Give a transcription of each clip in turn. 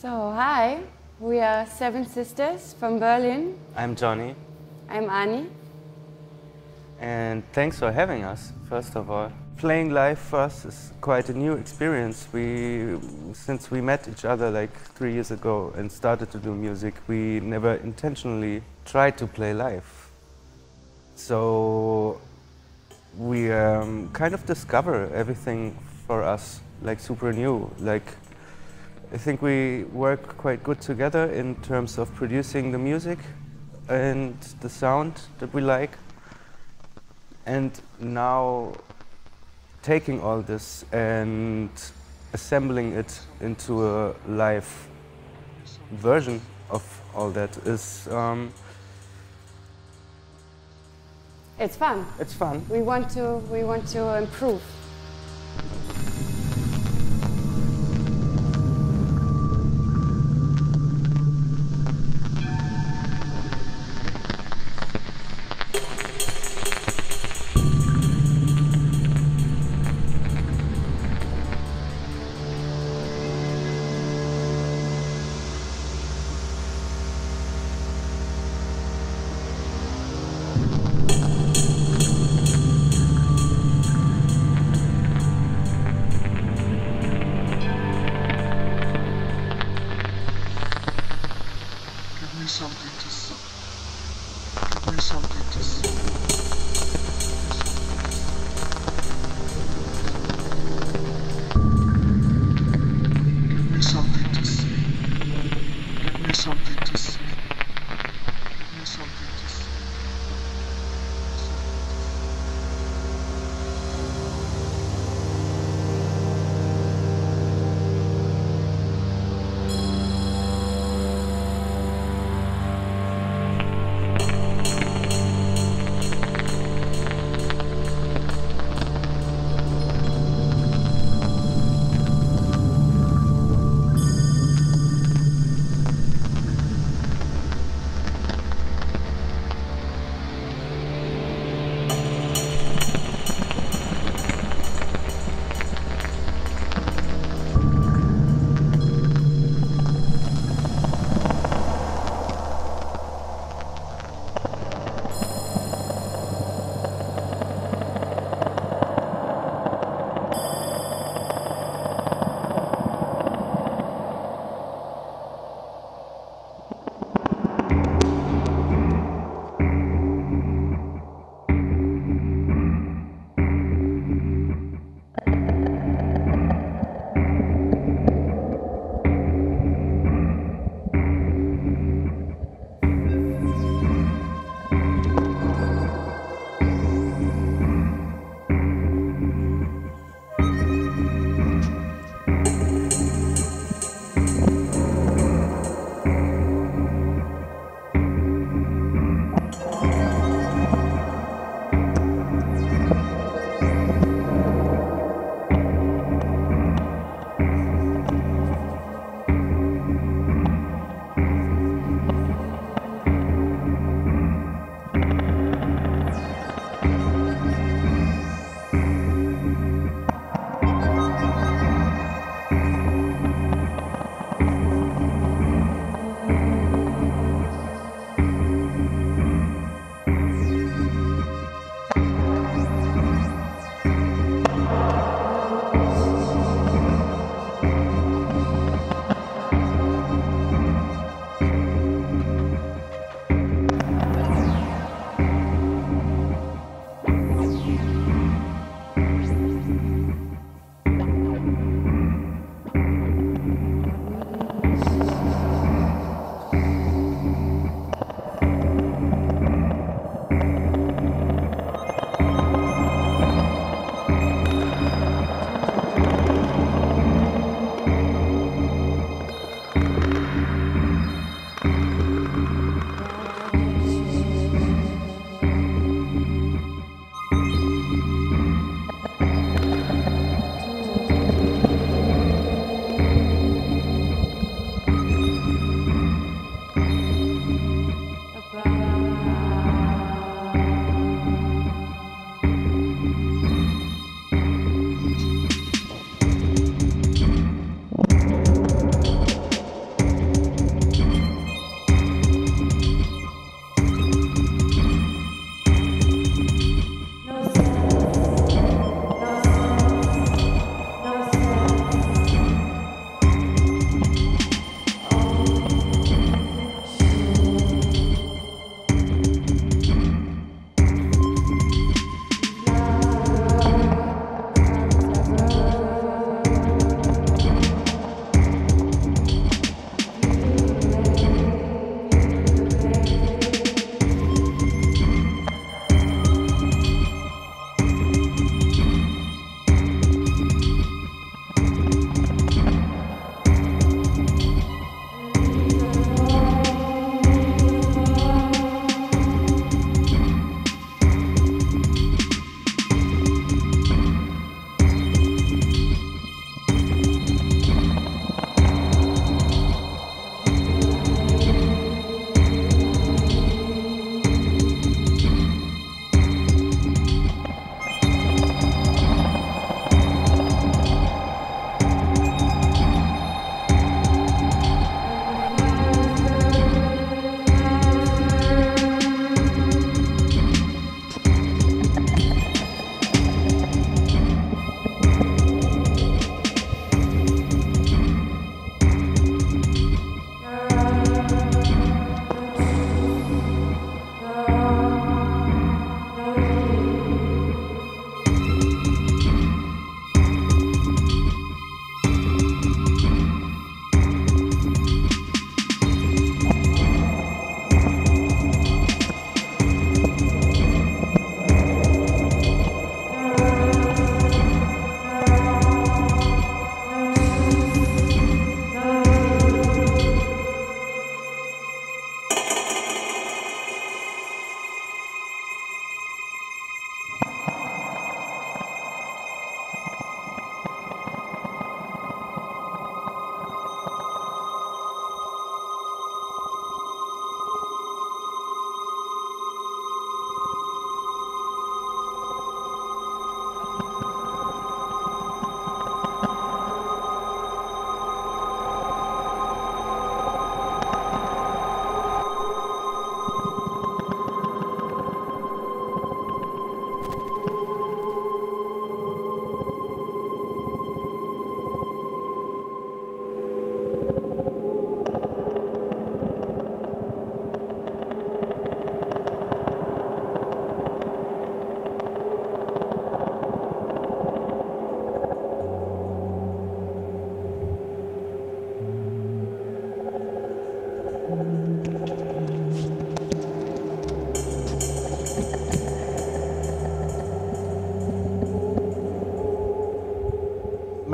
So, hi, we are Seven Sisters from Berlin. I'm Johnny. I'm Ani. And thanks for having us, first of all. Playing live for us is quite a new experience. We, since we met each other like three years ago and started to do music, we never intentionally tried to play live. So we um, kind of discover everything for us like super new. Like I think we work quite good together in terms of producing the music and the sound that we like. And now taking all this and assembling it into a live version of all that is um, It's fun. it's fun. We want to, we want to improve.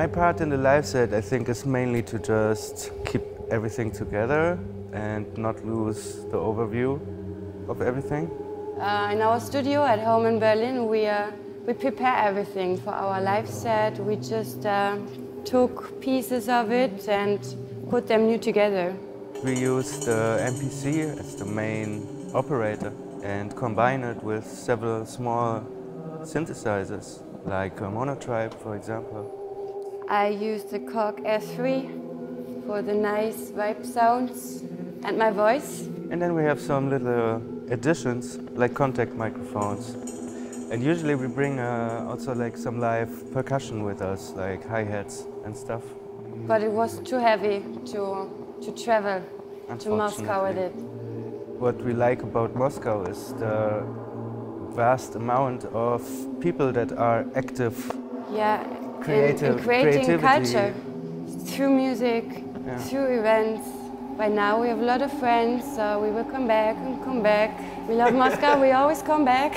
My part in the live set, I think, is mainly to just keep everything together and not lose the overview of everything. Uh, in our studio at home in Berlin, we, uh, we prepare everything for our live set. We just uh, took pieces of it and put them new together. We use the MPC as the main operator and combine it with several small synthesizers, like a Monotribe, for example. I use the Korg S3 for the nice vibe sounds and my voice. And then we have some little additions, like contact microphones. And usually we bring uh, also like some live percussion with us, like hi-hats and stuff. But it was too heavy to, to travel to Moscow with it. What we like about Moscow is the vast amount of people that are active. Yeah, Creative- in, in creating culture through music, Yeah. through events. By now we have a lot of friends, so we will come back and come back. We love Moscow, we always come back.